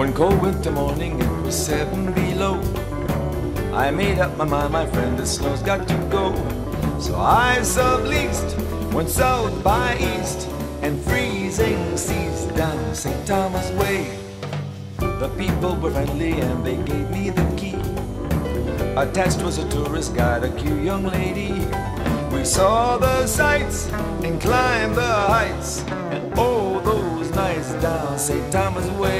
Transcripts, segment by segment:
One cold winter morning, it was seven below. I made up my mind, my friend, the snow's got to go. So I subleased, went south by east, and freezing seas down St. Thomas Way. The people were friendly and they gave me the key. Attached was a tourist guide, a cute young lady. We saw the sights and climbed the heights, and all those nights down St. Thomas Way.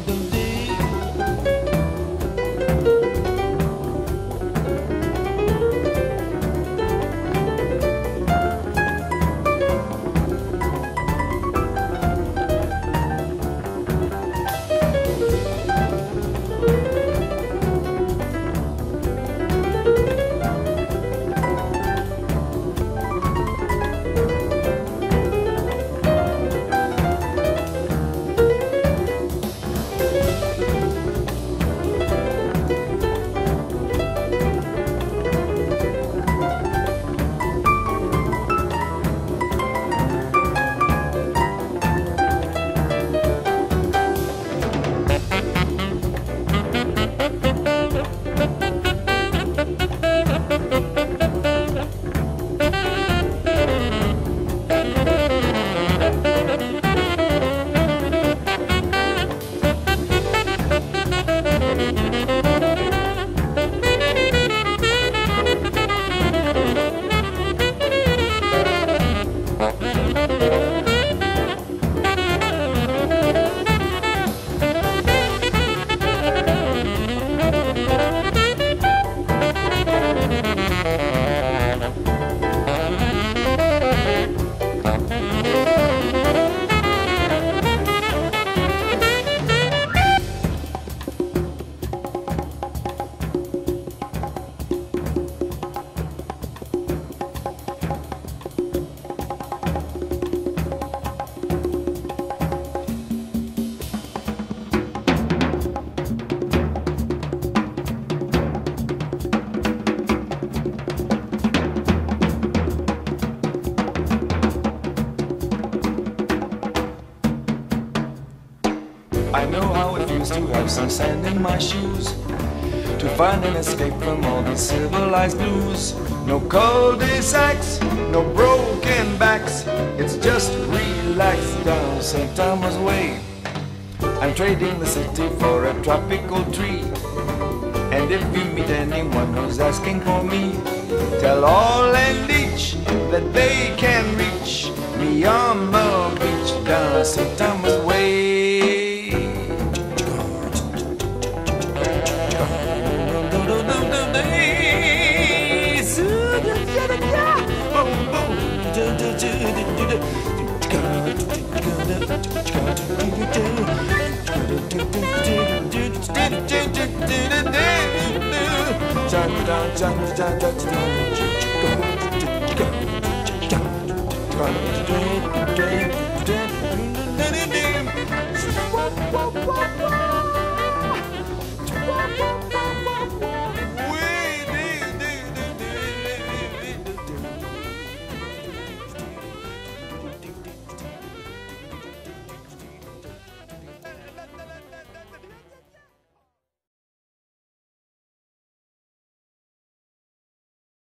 Música I know how it feels to have some sand in my shoes. To find an escape from all these civilized blues. No cul-de-sacs, no broken backs. It's just relax down St. Thomas Way. I'm trading the city for a tropical tree. And if you meet anyone who's asking for me, tell all and each that they can reach me on the beach down St. Thomas Dun,